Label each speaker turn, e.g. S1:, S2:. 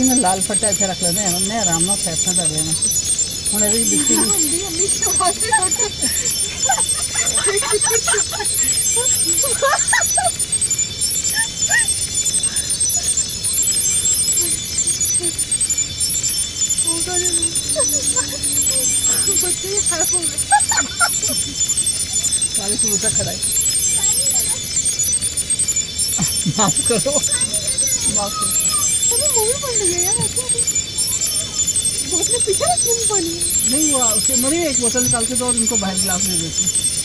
S1: ਇਹ ਸੱਚੀ ਮੈਂ ਲਾਲ ਫੱਟਾ ਇੱਥੇ ਰੱਖ ਲੈਂਦੇ ਹਾਂ ਮੈਂ ਆਰਾਮ ਨਾਲ ਫੈਸਲਾ ਕਰ ਲੈਣਾ ਹੁਣ पीछे नहीं हुआ, उसके मरे एक बोतल निकाल के दो और इनको बाहर गिलास में देती।